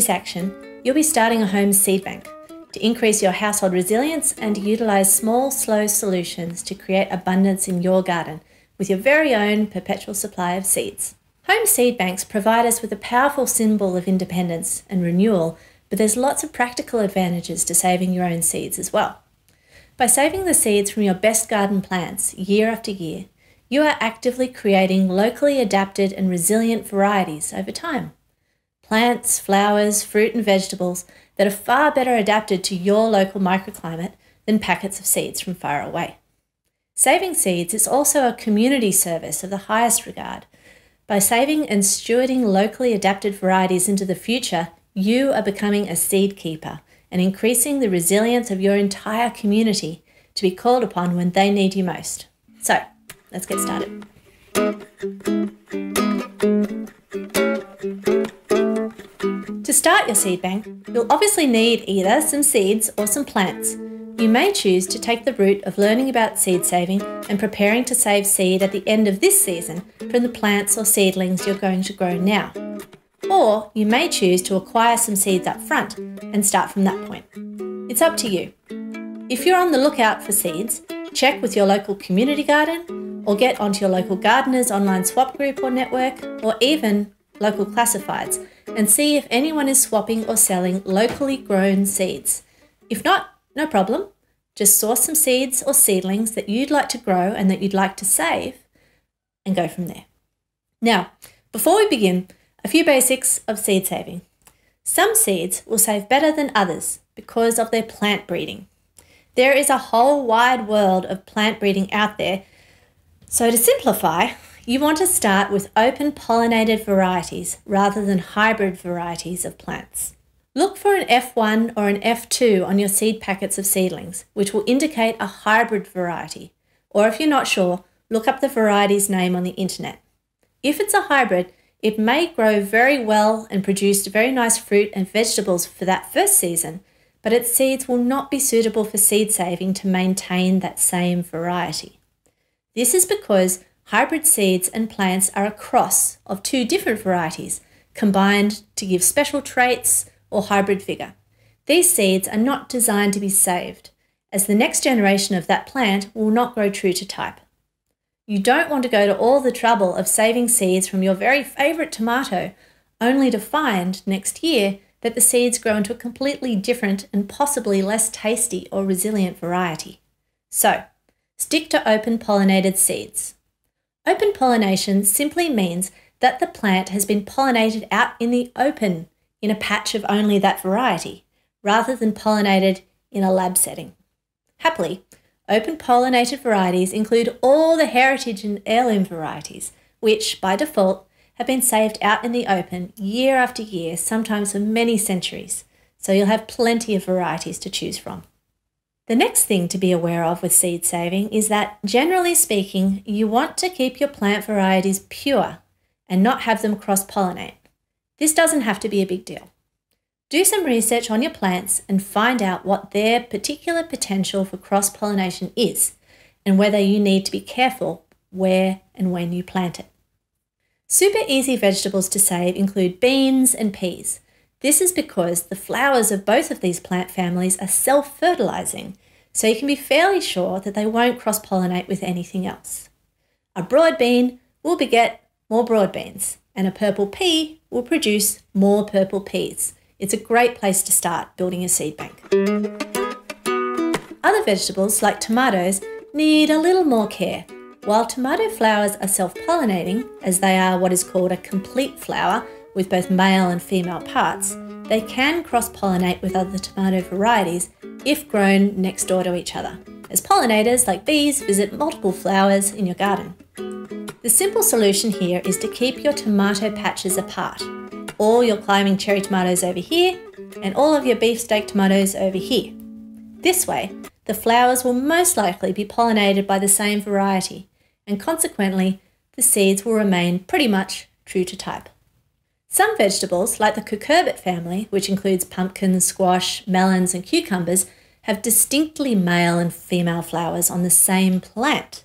this action, you'll be starting a home seed bank to increase your household resilience and to utilise small, slow solutions to create abundance in your garden with your very own perpetual supply of seeds. Home seed banks provide us with a powerful symbol of independence and renewal, but there's lots of practical advantages to saving your own seeds as well. By saving the seeds from your best garden plants year after year, you are actively creating locally adapted and resilient varieties over time. Plants, flowers, fruit, and vegetables that are far better adapted to your local microclimate than packets of seeds from far away. Saving seeds is also a community service of the highest regard. By saving and stewarding locally adapted varieties into the future, you are becoming a seed keeper and increasing the resilience of your entire community to be called upon when they need you most. So, let's get started. To start your seed bank, you'll obviously need either some seeds or some plants. You may choose to take the route of learning about seed saving and preparing to save seed at the end of this season from the plants or seedlings you're going to grow now. Or you may choose to acquire some seeds up front and start from that point. It's up to you. If you're on the lookout for seeds, check with your local community garden or get onto your local gardeners online swap group or network or even local classifieds and see if anyone is swapping or selling locally grown seeds. If not, no problem. Just source some seeds or seedlings that you'd like to grow and that you'd like to save and go from there. Now, before we begin, a few basics of seed saving. Some seeds will save better than others because of their plant breeding. There is a whole wide world of plant breeding out there. So, to simplify, you want to start with open pollinated varieties rather than hybrid varieties of plants. Look for an F1 or an F2 on your seed packets of seedlings, which will indicate a hybrid variety. Or if you're not sure, look up the variety's name on the internet. If it's a hybrid, it may grow very well and produce very nice fruit and vegetables for that first season, but its seeds will not be suitable for seed saving to maintain that same variety. This is because hybrid seeds and plants are a cross of two different varieties combined to give special traits or hybrid vigour. These seeds are not designed to be saved, as the next generation of that plant will not grow true to type. You don't want to go to all the trouble of saving seeds from your very favourite tomato, only to find next year that the seeds grow into a completely different and possibly less tasty or resilient variety. So, stick to open pollinated seeds. Open pollination simply means that the plant has been pollinated out in the open in a patch of only that variety, rather than pollinated in a lab setting. Happily, Open pollinated varieties include all the heritage and heirloom varieties, which, by default, have been saved out in the open year after year, sometimes for many centuries, so you'll have plenty of varieties to choose from. The next thing to be aware of with seed saving is that, generally speaking, you want to keep your plant varieties pure and not have them cross pollinate. This doesn't have to be a big deal. Do some research on your plants and find out what their particular potential for cross pollination is and whether you need to be careful where and when you plant it. Super easy vegetables to save include beans and peas. This is because the flowers of both of these plant families are self fertilizing, so you can be fairly sure that they won't cross pollinate with anything else. A broad bean will beget more broad beans, and a purple pea will produce more purple peas. It's a great place to start building a seed bank. Other vegetables, like tomatoes, need a little more care. While tomato flowers are self pollinating, as they are what is called a complete flower with both male and female parts, they can cross pollinate with other tomato varieties if grown next door to each other, as pollinators like bees visit multiple flowers in your garden. The simple solution here is to keep your tomato patches apart all your climbing cherry tomatoes over here and all of your beefsteak tomatoes over here. This way, the flowers will most likely be pollinated by the same variety, and consequently, the seeds will remain pretty much true to type. Some vegetables, like the cucurbit family, which includes pumpkins, squash, melons, and cucumbers, have distinctly male and female flowers on the same plant.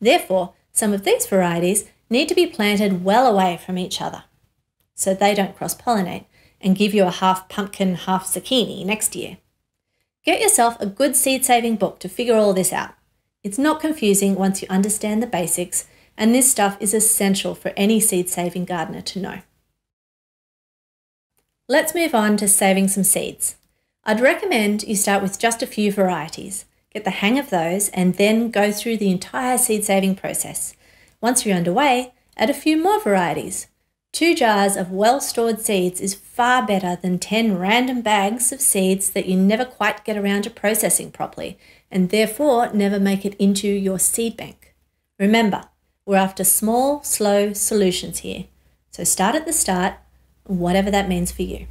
Therefore, some of these varieties need to be planted well away from each other so they don't cross pollinate, and give you a half pumpkin, half zucchini next year. Get yourself a good seed saving book to figure all this out. It's not confusing once you understand the basics, and this stuff is essential for any seed saving gardener to know. Let's move on to saving some seeds. I'd recommend you start with just a few varieties, get the hang of those, and then go through the entire seed saving process. Once you're underway, add a few more varieties. Two jars of well stored seeds is far better than 10 random bags of seeds that you never quite get around to processing properly and therefore never make it into your seed bank. Remember, we're after small, slow solutions here. So start at the start, whatever that means for you.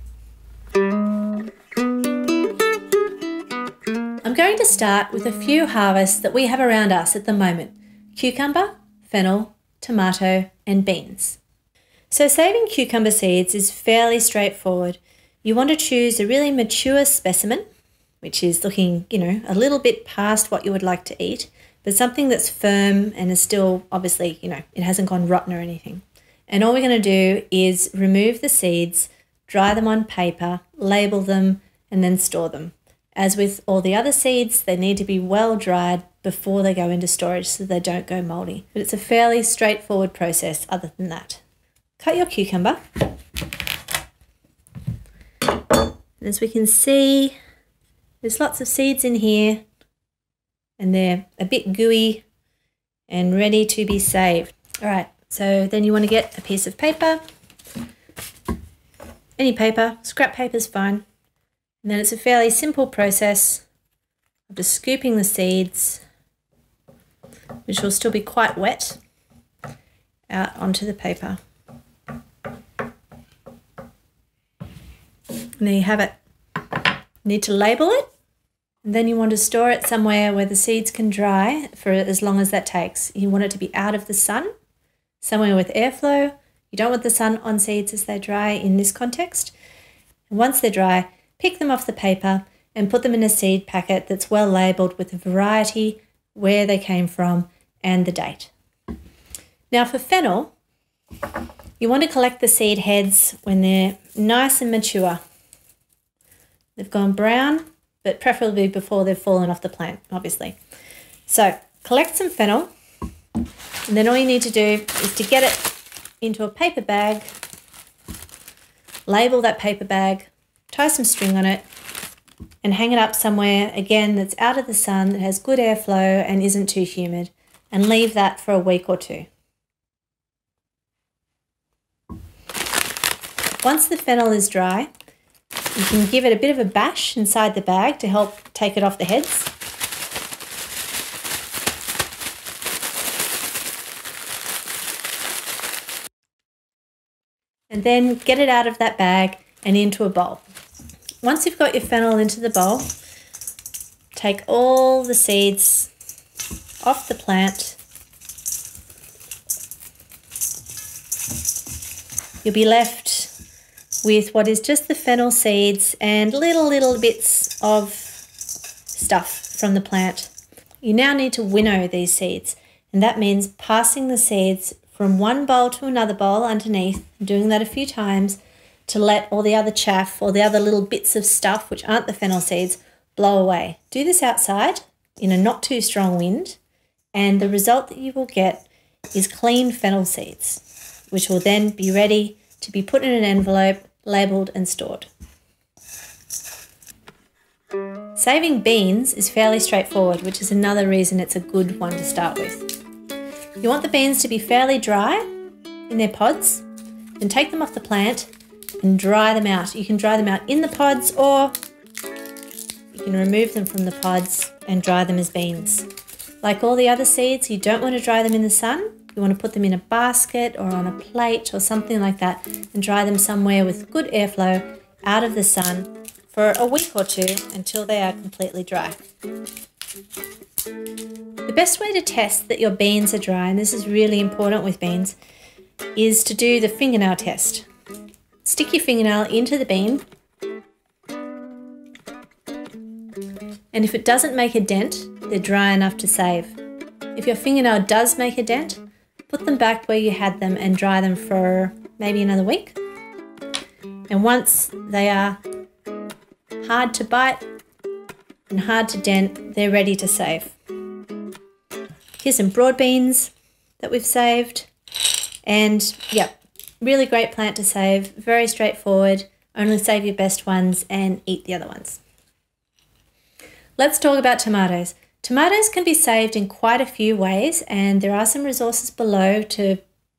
I'm going to start with a few harvests that we have around us at the moment cucumber, fennel, tomato, and beans. So saving cucumber seeds is fairly straightforward. You want to choose a really mature specimen, which is looking, you know, a little bit past what you would like to eat, but something that's firm and is still obviously, you know, it hasn't gone rotten or anything. And all we're going to do is remove the seeds, dry them on paper, label them, and then store them. As with all the other seeds, they need to be well dried before they go into storage so they don't go moldy. But it's a fairly straightforward process other than that cut your cucumber. as we can see, there's lots of seeds in here and they're a bit gooey and ready to be saved. All right, so then you want to get a piece of paper, any paper, scrap paper is fine. And then it's a fairly simple process of just scooping the seeds, which will still be quite wet, out onto the paper. And there you have it. You need to label it. And then you want to store it somewhere where the seeds can dry for as long as that takes. You want it to be out of the sun, somewhere with airflow. You don't want the sun on seeds as they dry in this context. And once they're dry, pick them off the paper and put them in a seed packet that's well labelled with the variety, where they came from, and the date. Now for fennel, you want to collect the seed heads when they're nice and mature. They've gone brown, but preferably before they've fallen off the plant, obviously. So collect some fennel, and then all you need to do is to get it into a paper bag, label that paper bag, tie some string on it, and hang it up somewhere, again, that's out of the sun, that has good airflow and isn't too humid, and leave that for a week or two. Once the fennel is dry, you can give it a bit of a bash inside the bag to help take it off the heads. And then get it out of that bag and into a bowl. Once you've got your fennel into the bowl, take all the seeds off the plant. You'll be left with what is just the fennel seeds and little, little bits of stuff from the plant. You now need to winnow these seeds, and that means passing the seeds from one bowl to another bowl underneath, doing that a few times to let all the other chaff or the other little bits of stuff, which aren't the fennel seeds, blow away. Do this outside in a not too strong wind, and the result that you will get is clean fennel seeds, which will then be ready to be put in an envelope labelled and stored. Saving beans is fairly straightforward, which is another reason it's a good one to start with. You want the beans to be fairly dry in their pods, then take them off the plant and dry them out. You can dry them out in the pods or you can remove them from the pods and dry them as beans. Like all the other seeds, you don't want to dry them in the sun you want to put them in a basket or on a plate or something like that and dry them somewhere with good airflow out of the sun for a week or two until they are completely dry. The best way to test that your beans are dry, and this is really important with beans, is to do the fingernail test. Stick your fingernail into the bean, and if it doesn't make a dent, they're dry enough to save. If your fingernail does make a dent, Put them back where you had them and dry them for maybe another week. And once they are hard to bite and hard to dent, they're ready to save. Here's some broad beans that we've saved. And yep, really great plant to save, very straightforward. Only save your best ones and eat the other ones. Let's talk about tomatoes. Tomatoes can be saved in quite a few ways, and there are some resources below to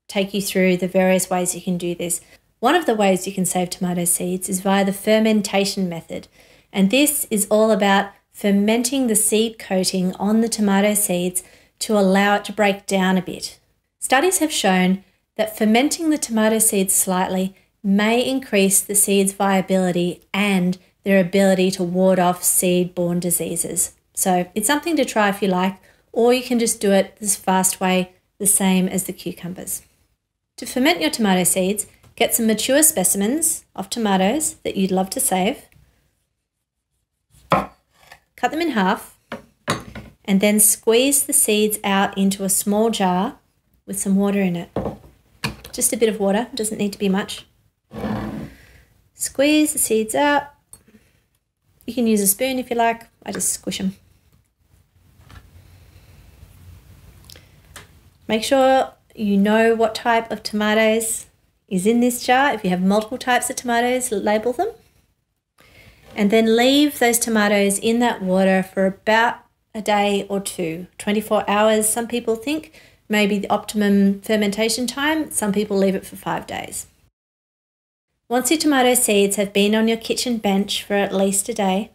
take you through the various ways you can do this. One of the ways you can save tomato seeds is via the fermentation method, and this is all about fermenting the seed coating on the tomato seeds to allow it to break down a bit. Studies have shown that fermenting the tomato seeds slightly may increase the seed's viability and their ability to ward off seed borne diseases. So it's something to try if you like, or you can just do it this fast way, the same as the cucumbers. To ferment your tomato seeds, get some mature specimens of tomatoes that you'd love to save, cut them in half, and then squeeze the seeds out into a small jar with some water in it. Just a bit of water, doesn't need to be much. Squeeze the seeds out you can use a spoon if you like. I just squish them. Make sure you know what type of tomatoes is in this jar. If you have multiple types of tomatoes, label them. And then leave those tomatoes in that water for about a day or two, 24 hours. Some people think maybe the optimum fermentation time. Some people leave it for five days. Once your tomato seeds have been on your kitchen bench for at least a day,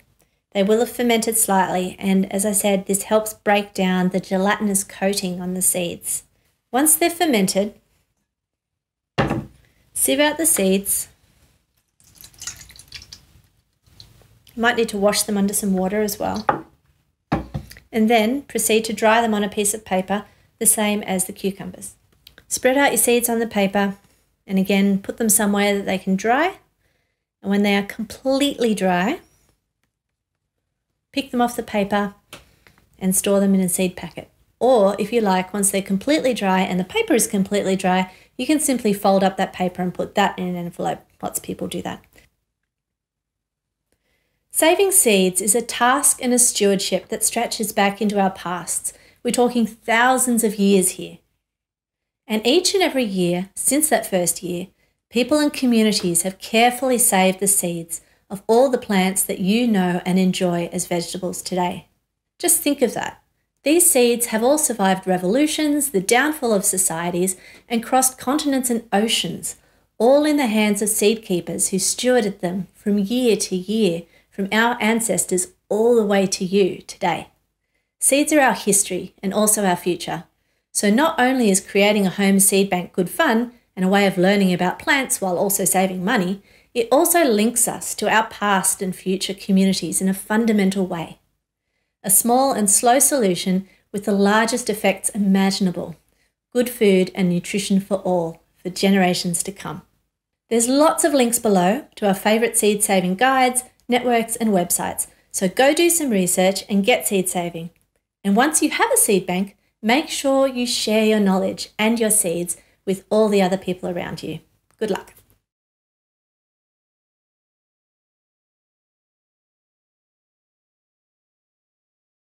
they will have fermented slightly, and as I said, this helps break down the gelatinous coating on the seeds. Once they're fermented, sieve out the seeds. You might need to wash them under some water as well. And then proceed to dry them on a piece of paper, the same as the cucumbers. Spread out your seeds on the paper and again, put them somewhere that they can dry. And when they are completely dry, pick them off the paper and store them in a seed packet. Or if you like, once they're completely dry and the paper is completely dry, you can simply fold up that paper and put that in an envelope. Lots of people do that. Saving seeds is a task and a stewardship that stretches back into our pasts. We're talking thousands of years here. And each and every year since that first year, people and communities have carefully saved the seeds of all the plants that you know and enjoy as vegetables today. Just think of that. These seeds have all survived revolutions, the downfall of societies, and crossed continents and oceans, all in the hands of seed keepers who stewarded them from year to year, from our ancestors all the way to you today. Seeds are our history and also our future, so not only is creating a home seed bank good fun and a way of learning about plants while also saving money, it also links us to our past and future communities in a fundamental way. A small and slow solution with the largest effects imaginable good food and nutrition for all for generations to come. There's lots of links below to our favourite seed saving guides, networks, and websites, so go do some research and get seed saving. And once you have a seed bank, Make sure you share your knowledge and your seeds with all the other people around you. Good luck.